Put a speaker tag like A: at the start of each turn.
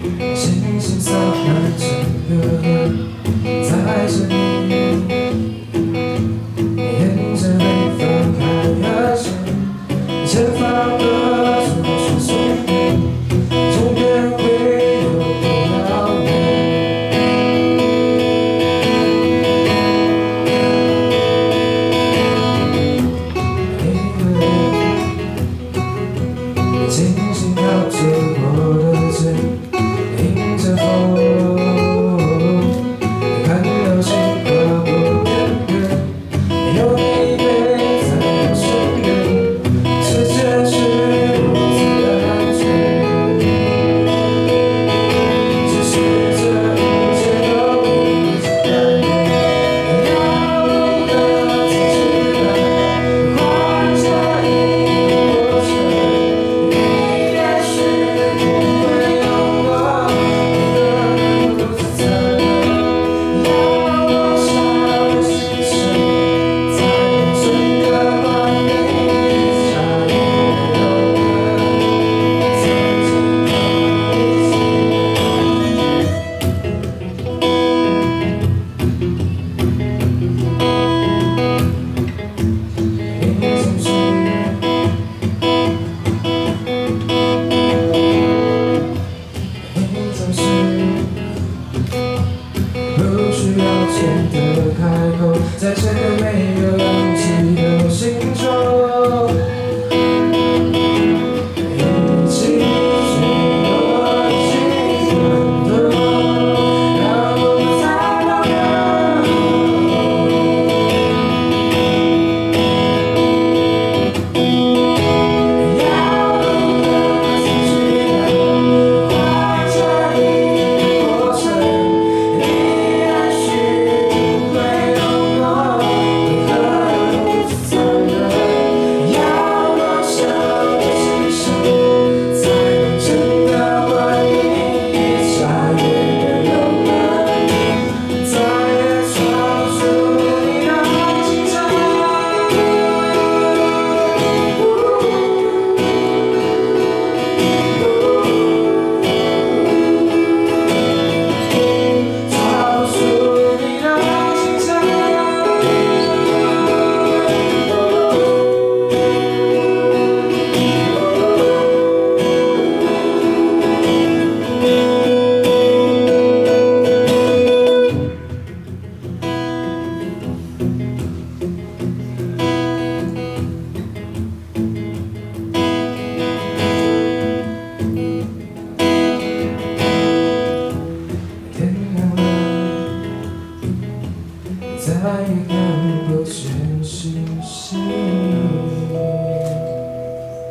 A: 星星洒满整个，在这里。know 前的开口，在这个美再也看不见星星